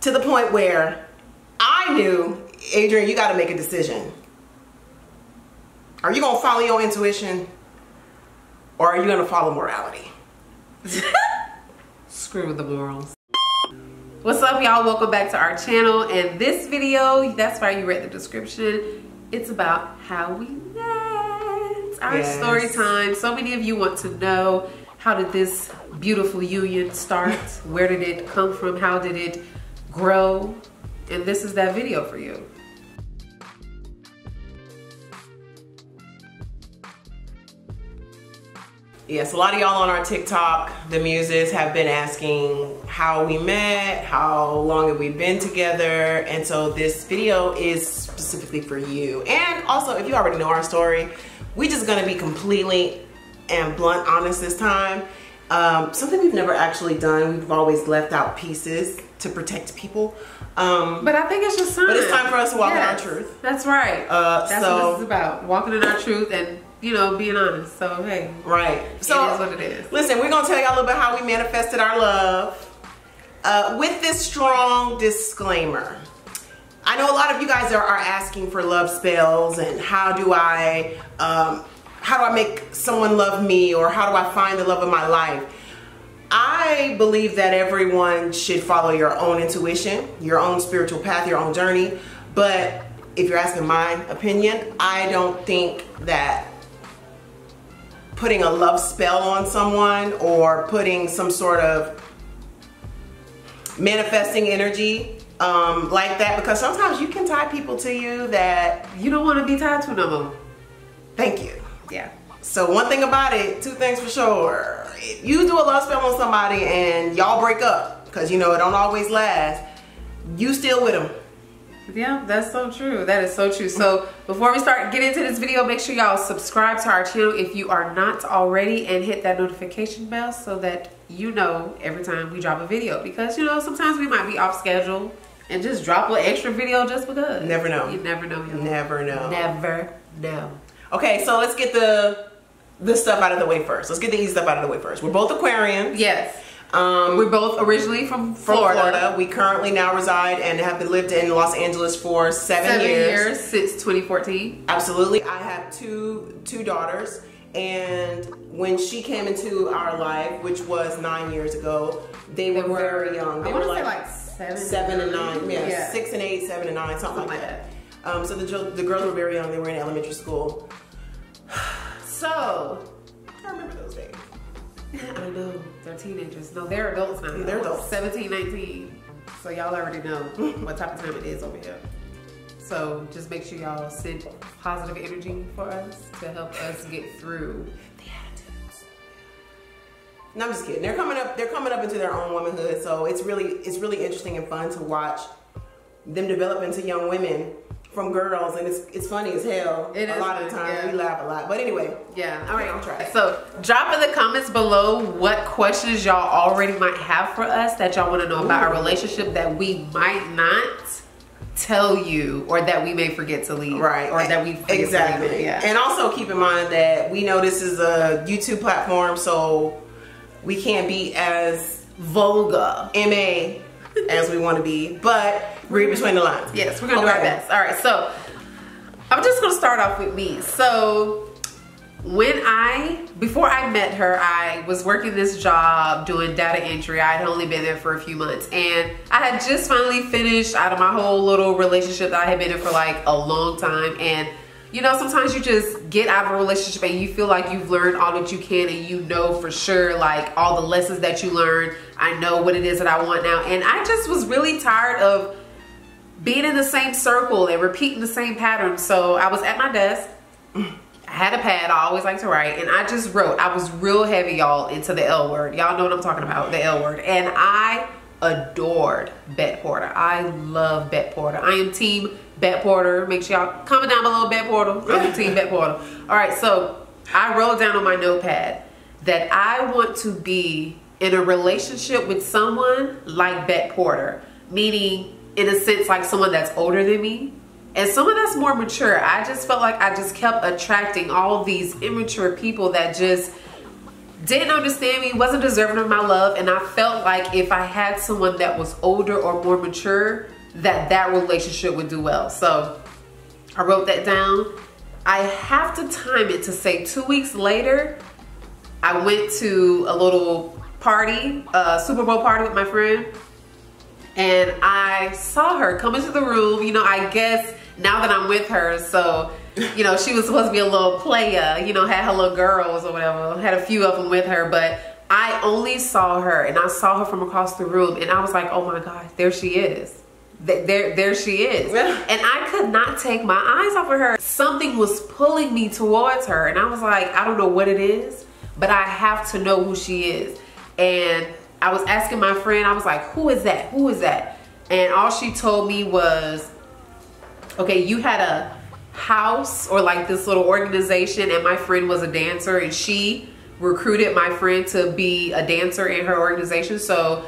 to the point where I knew, Adrian, you got to make a decision. Are you going to follow your intuition or are you going to follow morality? Screw the morals. What's up y'all? Welcome back to our channel and this video, that's why you read the description. It's about how we met. Our Yes. story time. So many of you want to know how did this beautiful union start? Where did it come from? How did it grow? And this is that video for you. Yes, a lot of y'all on our TikTok, the muses, have been asking how we met, how long have we been together, and so this video is specifically for you. And also, if you already know our story, we're just gonna be completely and blunt honest this time. Um, something we've never actually done, we've always left out pieces to protect people. Um, But I think it's just time. But it's time for us to walk in our truth. That's right. Uh, that's so- what this is about. Walking in our truth and, you know, being honest. So, hey, right. So, it is what it is. Listen, we're gonna tell y'all a little bit how we manifested our love. Uh, with this strong disclaimer. I know a lot of you guys are, are asking for love spells and how do I um, how do I make someone love me or how do I find the love of my life? I believe that everyone should follow your own intuition, your own spiritual path, your own journey. But if you're asking my opinion, I don't think that putting a love spell on someone or putting some sort of manifesting energy um, like that because sometimes you can tie people to you that You don't want to be tied to no more. thank you. Yeah. So one thing about it, two things for sure. If you do a love spell on somebody and y'all break up because you know it don't always last, you still with them. Yeah, that's so true. That is so true. So before we start getting into this video, make sure y'all subscribe to our channel if you are not already and hit that notification bell so that you know every time we drop a video. Because you know, sometimes we might be off schedule and just drop an extra video just because. Never know. You never know. y'all. Never know. Never know. Okay, so let's get the the stuff out of the way first. Let's get the easy stuff out of the way first. We're both Aquarians. Yes. Um, We're both originally from from Florida. Florida. We currently now reside and have been lived in Los Angeles for seven, Seven years. years since 2014. Absolutely. I have two two daughters and when she came into our life, which was nine years ago, they, were, very young. They I were want to say like seven. seven and nine. Yeah, Yeah. six and eight, seven and nine, something, Something like like that. Um, so the, the girls were very young. They were in elementary school. So, I remember those days. I know, they're teenagers. No, they're adults now. They're adults. 17, 19. So y'all already know what type of time it is over here. So just make sure y'all send positive energy for us to help us get through the attitudes. No, I'm just kidding. They're coming up. They're coming up into their own womanhood. So it's really, it's really interesting and fun to watch them develop into young women from girls, and it's it's funny as hell. It a lot of the time yeah. we laugh a lot. But anyway, Yeah, all right. I'll try. So drop in the comments below what questions y'all already might have for us that y'all want to know about our relationship that we might not tell you or that we may forget to leave. right, Or that we exactly. to leave. Yeah. And also keep in mind that we know this is a YouTube platform, so we can't be as vulgar. ma as we want to be, but read between the lines. Yes, we're gonna do our best. All right, so I'm just gonna start off with me. So when I before I met her, I was working this job doing data entry. I had only been there for a few months, and I had just finally finished out of my whole little relationship that I had been in for like a long time. And you know, sometimes you just get out of a relationship and you feel like you've learned all that you can, and you know for sure like all the lessons that you learned. I know what it is that I want now, and I just was really tired of being in the same circle and repeating the same pattern. So I was at my desk. I had a pad. I always like to write, and I just wrote. I was real heavy, y'all, into the L word. Y'all know what I'm talking about, the L word. And I adored Bette Porter. I love Bette Porter. I am team Bette Porter. Make sure y'all comment down below Bette Porter. I'm team Bette Porter. All right, so I wrote down on my notepad that I want to be in a relationship with someone like Bette Porter, meaning in a sense like someone that's older than me and someone that's more mature. I just felt like I just kept attracting all these immature people that just didn't understand me, wasn't deserving of my love, and I felt like if I had someone that was older or more mature, that that relationship would do well. So I wrote that down. I have to time it to say two weeks later, I went to a little party, a Super Bowl party with my friend, and I saw her come into the room. You know, I guess now that I'm with her, so you know, she was supposed to be a little player, you know, had her little girls or whatever, had a few of them with her, but I only saw her and I saw her from across the room and I was like, oh my God, there she is. There, there she is. and I could not take my eyes off of her. Something was pulling me towards her and I was like, I don't know what it is, but I have to know who she is. And I was asking my friend, I was like, who is that? Who is that? And all she told me was, okay, you had a house or like this little organization and my friend was a dancer and she recruited my friend to be a dancer in her organization. So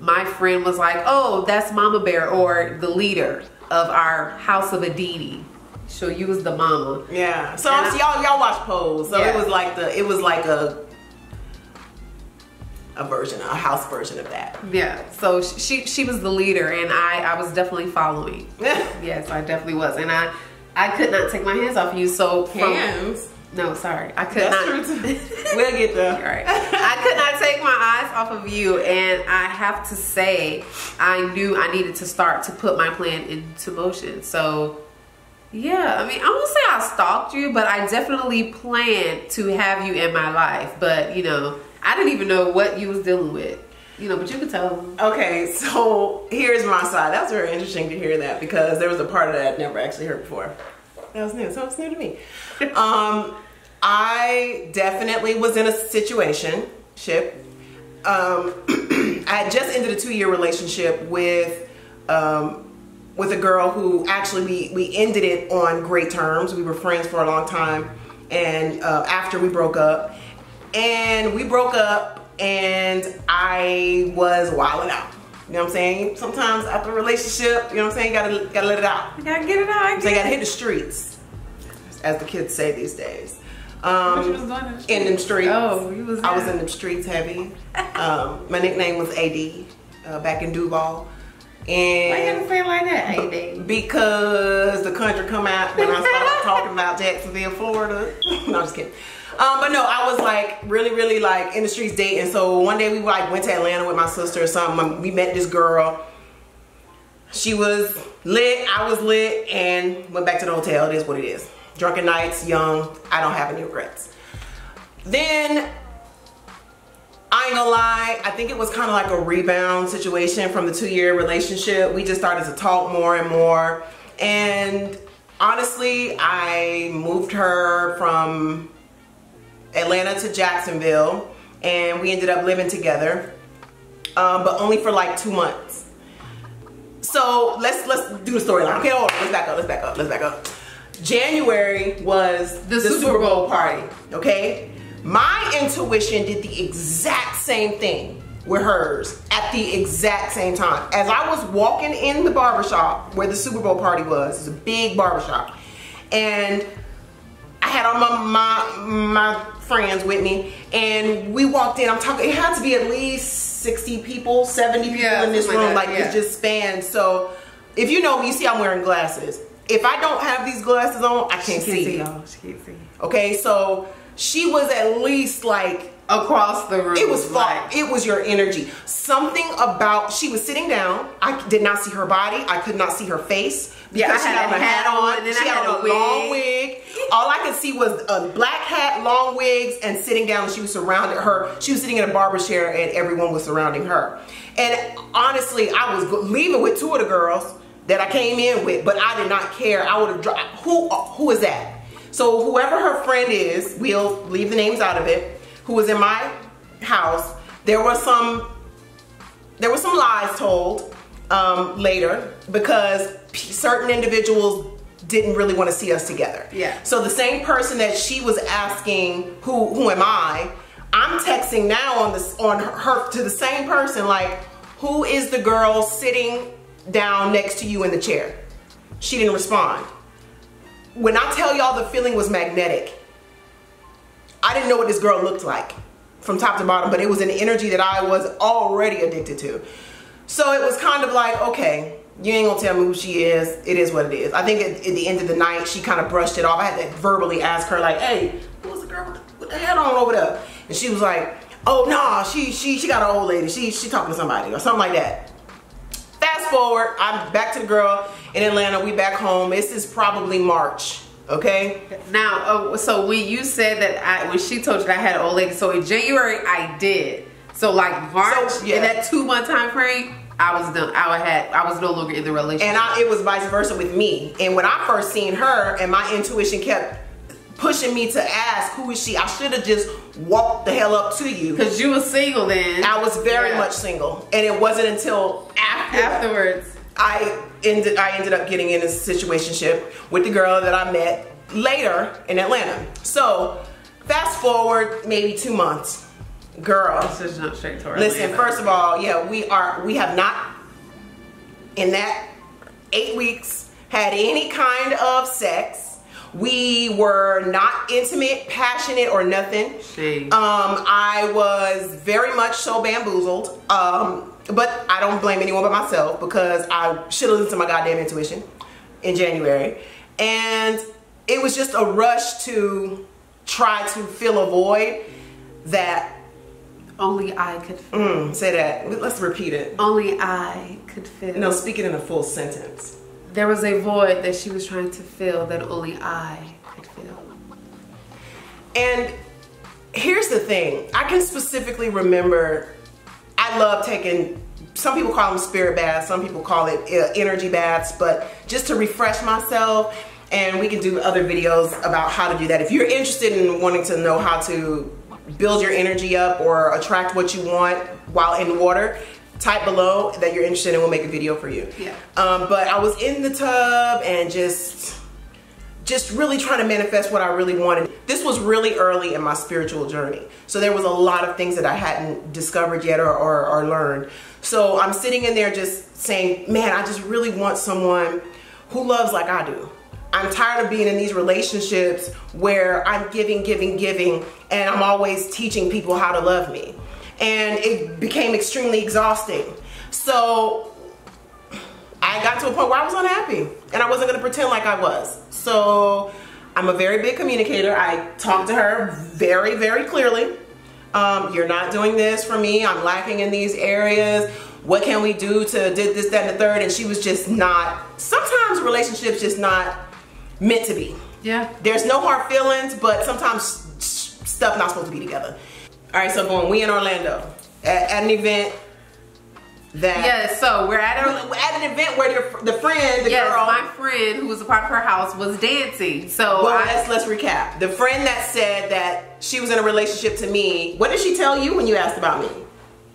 my friend was like, oh, that's Mama Bear or the leader of our House of Adini. So you was the mama. Yeah. So y'all y'all watch Pose. So yeah. it was like the it was like a a version, a house version of that. Yeah. So she she was the leader, and I I was definitely following. yes, I definitely was, and I I could not take my hands off you. So from, hands. No, sorry, I could That's not. We'll get there. right. I could not take my eyes off of you, and I have to say, I knew I needed to start to put my plan into motion. So. Yeah, I mean, I won't say I stalked you, but I definitely planned to have you in my life. But, you know, I didn't even know what you was dealing with. You know, but you could tell them. Okay, so here's my side. That's very interesting to hear that because there was a part of that I'd never actually heard before. That was new. So it's new to me. um, I definitely was in a situation, ship. Um, I had just ended a two-year relationship with um, with a girl who actually we, we ended it on great terms. We were friends for a long time. And uh, after we broke up, and we broke up and I was wilding out. You know what I'm saying? Sometimes after a relationship, you know what I'm saying, gotta gotta let it out. You gotta get it out. So you gotta hit the streets, as the kids say these days. Um, in, the in them streets. Oh, you was. There. I was in the streets heavy. um, my nickname was AD uh, back in Duval. And Why you gotta say like that, AD? Because the country come out when I started talking about Jacksonville, Florida. no, I'm just kidding. Um, but no, I was like really, really like in the streets dating. So one day we like went to Atlanta with my sister or something. We met this girl. She was lit, I was lit, and went back to the hotel. It is what it is. Drunken nights, young. I don't have any regrets. Then I ain't gonna lie, I think it was kind of like a rebound situation from the two year relationship. We just started to talk more and more. And honestly, I moved her from Atlanta to Jacksonville, and we ended up living together, um, but only for like two months. So let's let's do the storyline. Okay, hold on. Let's back up. Let's back up. Let's back up. January was the, the Super, Super Bowl party. Okay, my intuition did the exact same thing with hers at the exact same time. As I was walking in the barbershop where the Super Bowl party was, it's a big barbershop, and I had all my, my, my friends with me and we walked in. I'm talking, it had to be at least 60 people, 70 people yeah, in this room. Like, like yeah. it just spanned. So if you know me, you see I'm wearing glasses. If I don't have these glasses on, I can't, she see. see y'all. She can't see. Okay, so she was at least like across the room. It was. Like, it was your energy. Something about she was sitting down. I did not see her body. I could not see her face because yeah, she had, had a hat, on. And then she I had, had a, a long wig. All I could see was a black hat, long wigs, and sitting down. She was surrounded her. She was sitting in a barber chair, and everyone was surrounding her. And honestly, I was leaving with two of the girls that I came in with, but I did not care. I would have dropped. Who who is that? So whoever her friend is, we'll leave the names out of it who was in my house, there were some there were some lies told um, later because certain individuals didn't really want to see us together. Yeah. So the same person that she was asking, who who am I? I'm texting now on this on her to the same person like, who is the girl sitting down next to you in the chair? She didn't respond. When I tell y'all the feeling was magnetic, I didn't know what this girl looked like. from top to bottom, but it was an energy that I was already addicted to. So it was kind of like, okay, you ain't gonna tell me who she is. It is what it is. I think at, at the end of the night, she kind of brushed it off. I had to verbally ask her, like, hey, who's the girl with the head on over there? And she was like, oh, nah, she she she got an old lady. She she talking to somebody or something like that. Fast forward, I'm back to the girl in Atlanta. We back home. This is probably March. Okay. Now, uh, so when you said that I, when she told you that I had an old lady, so in January I did. So like March, So, yeah. in that two month time frame, I was done. I had, I was no longer in the relationship. And I, it was vice versa with me. And when I first seen her, and my intuition kept pushing me to ask, who is she? I should have just walked the hell up to you. Because you were single then. I was very Yeah. much single, and it wasn't until after Afterwards. I ended I ended up getting in a situationship with the girl that I met later in Atlanta. So fast forward maybe two months, girl. Let's just jump straight to. Listen, first of all, yeah, we are we have not in that eight weeks had any kind of sex. We were not intimate, passionate, or nothing. Um, I was very much so bamboozled. Um, but I don't blame anyone but myself because I should have listened to my goddamn intuition in January. And it was just a rush to try to fill a void that only I could. Feel. Mm, say that. Let's repeat it. Only I could feel. No, speak it in a full sentence. There was a void that she was trying to fill that only I could fill. And here's the thing I can specifically remember I love taking, some people call them spirit baths, some people call it uh, energy baths, but just to refresh myself. And we can do other videos about how to do that. If you're interested in wanting to know how to build your energy up or attract what you want while in the water, type below that you're interested and we'll make a video for you. Yeah. Um, but I was in the tub and just just really trying to manifest what I really wanted. This was really early in my spiritual journey. So there was a lot of things that I hadn't discovered yet or, or, or learned. So I'm sitting in there just saying, man, I just really want someone who loves like I do. I'm tired of being in these relationships where I'm giving, giving, giving, and I'm always teaching people how to love me. And it became extremely exhausting. So I got to a point where I was unhappy and I wasn't gonna pretend like I was. So I'm a very big communicator. I talked to her very, very clearly. Um, you're not doing this for me. I'm lacking in these areas. What can we do to did this, that, and the third? And she was just not, sometimes relationships just not meant to be. Yeah. There's no hard feelings, but sometimes stuff not supposed to be together. All right, so going, we in Orlando at, at an event that Yeah, so we're at a at an event where your, the friend, the yes, girl. my friend who was a part of her house was dancing. So well, I, let's let's recap. The friend that said that she was in a relationship to me. What did she tell you when you asked about me?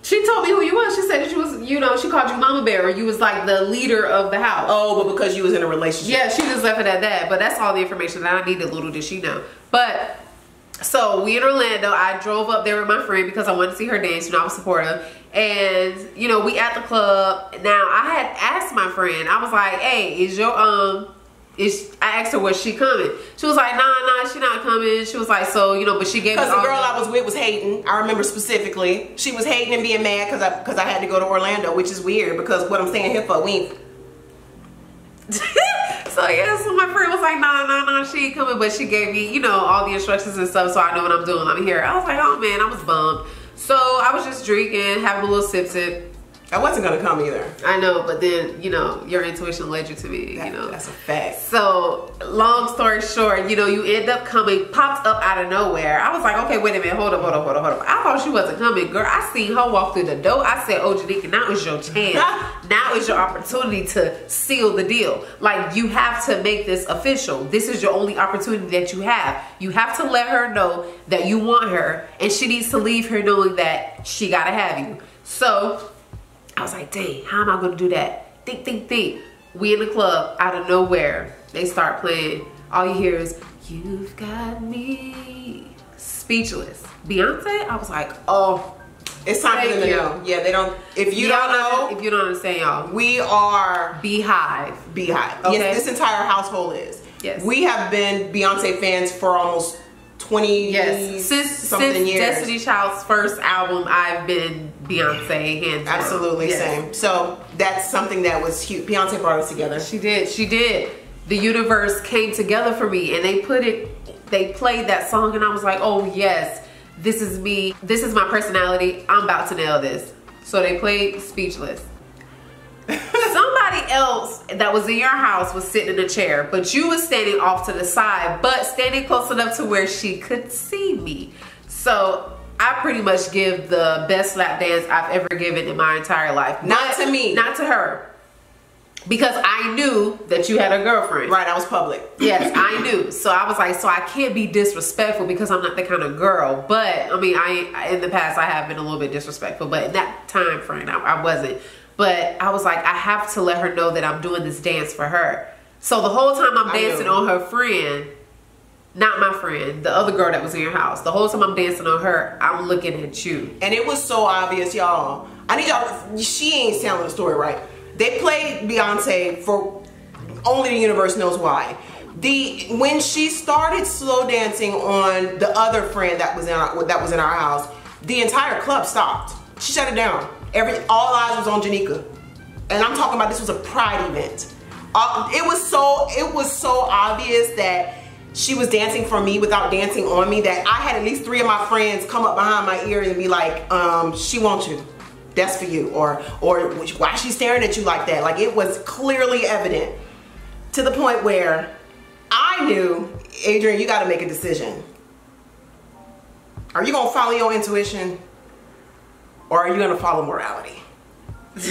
she told me who you was. She said that you was, you know, she called you Mama Bear. or You was like the leader of the house. Oh, but because you was in a relationship. Yeah, she just left it at that. But that's all the information that I needed. Little did she know. But so we in Orlando. I drove up there with my friend because I wanted to see her dance. You know, I was supportive. And you know, we at the club. Now I had asked my friend. I was like, "Hey, is your um." Is, I asked her was she coming? She was like, nah, nah, she not coming. She was like, so you know, but she gave me Because the girl the- I was with was hating. I remember specifically. She was hating and being mad because I because I had to go to Orlando, which is weird because what I'm saying here for we so yeah, so my friend was like, nah, nah, nah, she ain't coming, but she gave me, you know, all the instructions and stuff, so I know what I'm doing. I'm here. I was like, oh man, I was bummed. So I was just drinking, having a little sip sip. I wasn't gonna come either. I know, but then you know, your intuition led you to me. That- you know, that's a fact. so long story short, you know, you end up coming, popped up out of nowhere. I was like, okay, wait a minute, hold up, hold up, hold up, hold up. I thought she wasn't coming, girl. I seen her walk through the door. I said, oh, Janika, now is your chance. now is your opportunity to seal the deal. Like you have to make this official. This is your only opportunity that you have. You have to let her know that you want her, and she needs to leave her knowing that she gotta have you. So I was like, dang, how am I gonna do that? Think, think, think. We in the club, out of nowhere, they start playing. All you hear is, You've got me. Speechless. Beyonce, I was like, oh. It's time for them to know. Yeah, they don't. If you don't know, if you don't understand, y'all, we are Beyhive. Beyhive. Okay. Yes, this entire household is. Yes. We have been Beyonce fans for almost 20 Yes, since something since years. Destiny Child's first album, I've been Beyonce hands. Absolutely Yes. same. So that's something that was huge. Beyonce brought us together. She did. She did. The universe came together for me, and they put it. They played that song, and I was like, "Oh yes, this is me. This is my personality. I'm about to nail this." So they played "Speechless." Somebody else that was in your house was sitting in a chair, but you was standing off to the side, but standing close enough to where she could see me. So I pretty much give the best lap dance I've ever given in my entire life. Not But to me. Not to her. Because I knew that you had a girlfriend. Right, I was public. Yes, I knew. So I was like, so I can't be disrespectful because I'm not the kind of girl. But I mean, I in the past I have been a little bit disrespectful, but in that time frame I, I wasn't. But I was like, I have to let her know that I'm doing this dance for her. So the whole time I'm dancing on her friend, not my friend, the other girl that was in your house. The whole time I'm dancing on her, I'm looking at you. And it was so obvious, y'all. I need y'all, she ain't telling the story right. They played Beyonce for only the universe knows why. The when she started slow dancing on the other friend that was in our, that was in our house, the entire club stopped. She shut it down. Every all eyes was on Janika, and I'm talking about this was a pride event. Uh, it was so it was so obvious that she was dancing for me without dancing on me that I had at least three of my friends come up behind my ear and be like, um, "She wants you." That's for you, or or why she staring at you like that? Like it was clearly evident to the point where I knew, Adrian, you got to make a decision. Are you gonna follow your intuition, or are you gonna follow morality?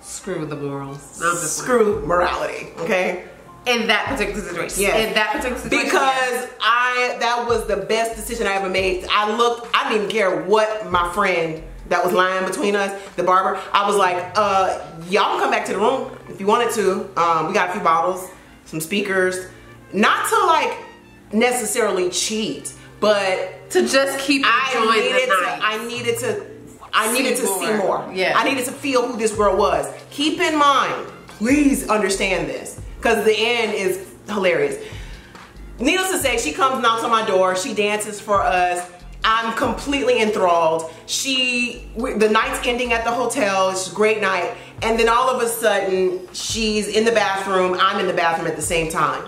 Screw the morals. I'm just Screw morality, okay? in that particular situation. Yeah. In that particular situation. Because I that was the best decision I ever made. I looked, I didn't care what my friend that was lying between us, the barber, I was like, uh, y'all can come back to the room if you wanted to. Um, we got a few bottles, some speakers. Not to like necessarily cheat, but to just keep I needed the to. I needed to I See needed to see more. more. Yeah. I needed to feel who this girl was. Keep in mind, please understand this, because the end is hilarious. Needless to say, she comes knocks on my door. She dances for us. I'm completely enthralled. She, we- the night's ending at the hotel. It's a great night, and then all of a sudden, she's in the bathroom. I'm in the bathroom at the same time,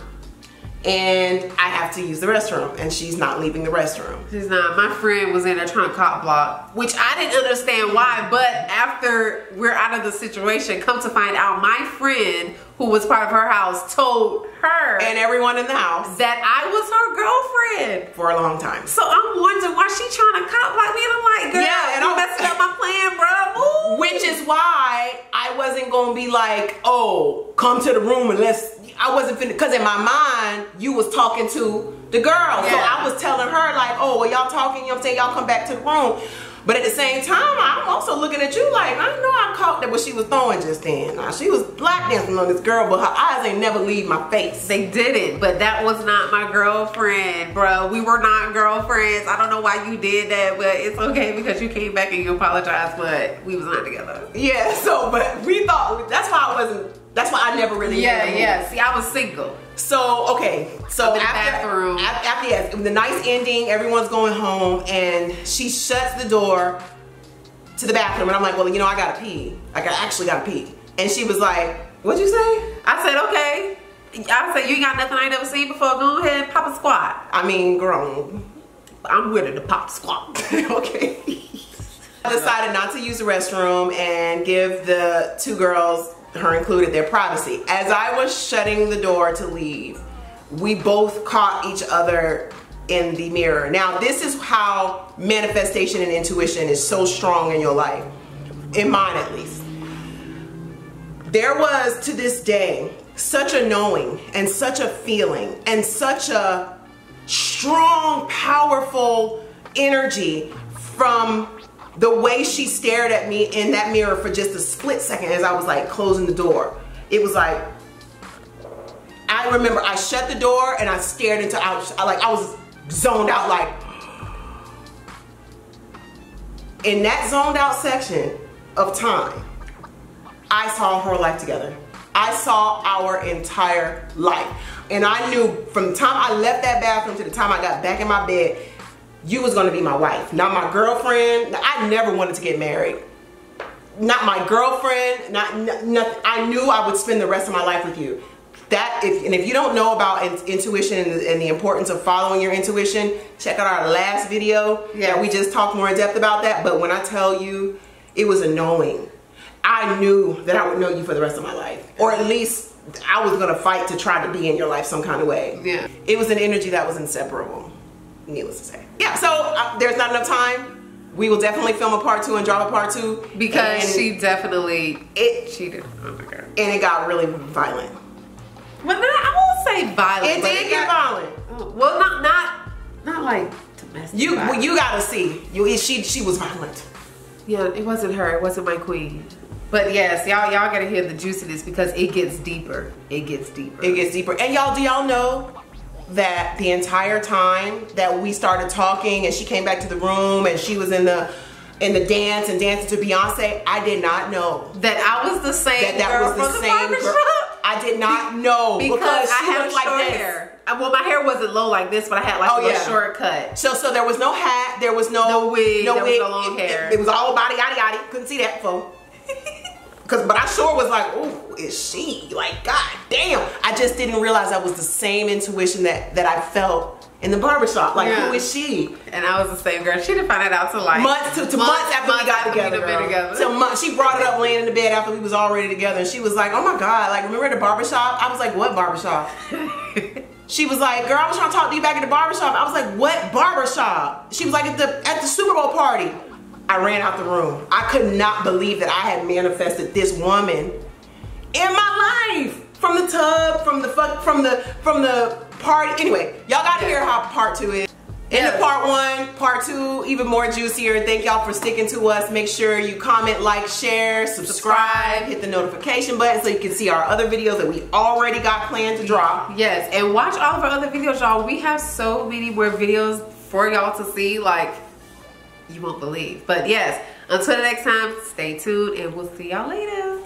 and I have to use the restroom, and she's not leaving the restroom. She's not. My friend was in trying to cop block, which I didn't understand why. But after we're out of the situation, come to find out, my friend who was part of her house told her And everyone in the house that I was her girlfriend. for a long time. So I'm wondering why she trying to cop like me, and I'm like, girl, Yeah, and I'm- messing up my plan, bro. Ooh. Which is why I wasn't gonna be like, oh, come to the room and let's. I wasn't finna, cause in my mind, you was talking to the girl. So I was telling her, like, oh, well, y'all talking, you know what I'm saying? Y'all come back to the room. But at the same time, I'm also looking at you like, I know I caught that what she was throwing just then. Now, she was black dancing on this girl, but her eyes ain't never leave my face. They did it, but that was not my girlfriend, bro. We were not girlfriends. I don't know why you did that, but it's okay because you came back and you apologized, but we was not together. Yeah, so, but we thought, that's why I wasn't, that's why I never really Yeah, did the move. yeah. See, I was single. So okay, so the after, bathroom. af- after yes, the night's ending, everyone's going home, and she shuts the door to the bathroom, and I'm like, well, you know, I gotta pee. Like, I actually gotta pee, and she was like, what'd you say? I said, okay. I said, you ain't got nothing I ain't never seen before. Go ahead, pop a squat. I mean, grown. I'm with it to pop squat. okay. I decided not to use the restroom and give the two girls, her included, their privacy. As I was shutting the door to leave, we both caught each other in the mirror. Now, this is how manifestation and intuition is so strong in your life, in mine at least. There was to this day such a knowing and such a feeling and such a strong, powerful energy from the way she stared at me in that mirror for just a split second as I was like closing the door. It was like, I remember I shut the door and I stared into out, I like I was zoned out like, in that zoned out section of time, I saw her life together. I saw our entire life. and I knew from the time I left that bathroom to the time I got back in my bed, you was gonna be my wife, not my girlfriend. I never wanted to get married. Not my girlfriend, not nothing. I knew I would spend the rest of my life with you. That if and if you don't know about in, intuition and the, and the, importance of following your intuition, check out our last video. Yeah, that we just talked more in depth about that. But when I tell you, it was a knowing. I knew that I would know you for the rest of my life, or at least I was gonna fight to try to be in your life some kind of way. Yeah, it was an energy that was inseparable. Needless to say. Yeah. So uh, there's not enough time we will definitely film a part two and drop a part two because she definitely it cheated. Oh! And it got really violent. Well, not, I won't say violent. It did it get got, violent. Well, not not not like domestic. You violence. you gotta see. You she she was violent. Yeah, it wasn't her. It wasn't my queen. But yes, y'all y'all gotta hear the juiciness because it gets deeper. It gets deeper. It gets deeper. And y'all, do y'all know that the entire time that we started talking and she came back to the room and she was in the in the dance and dancing to Beyonce, I did not know that I was the same that that was the, the same girl. I did not know because, because I had like short this. hair. Well, my hair wasn't low like this, but I had like oh, a yeah. short cut. So, so there was no hat, there was no, no wig, no wig, no long it, hair. It, it, was all body, yada yada. Couldn't see that, folks. Cause, but I sure was like, oh, is she? Like, god damn. I just didn't realize that was the same intuition that, that I felt in the barbershop. Like, yeah. who is she? And I was the same girl. She didn't find it out till like months to, to months, months, after months we got together. together. So months, she brought it up laying in the bed after we was already together, and she was like, "Oh my god!" Like, remember the barbershop? I was like, "What barbershop?" she was like, "Girl, I was trying to talk to you back at the barbershop." I was like, "What barbershop?" She was like, "At the at the Super Bowl party." I ran out the room. I could not believe that I had manifested this woman in my life from the tub, from the fuck, from the from the party. Anyway, y'all gotta hear how part two is. In the part one, part two, even more juicier. Thank y'all for sticking to us. Make sure you comment, like, share, subscribe, hit the notification button so you can see our other videos that we already got planned to drop. Yes, and watch all of our other videos, y'all. We have so many more videos for y'all to see. Like, you won't believe. But yes, until the next time, stay tuned and we'll see y'all later.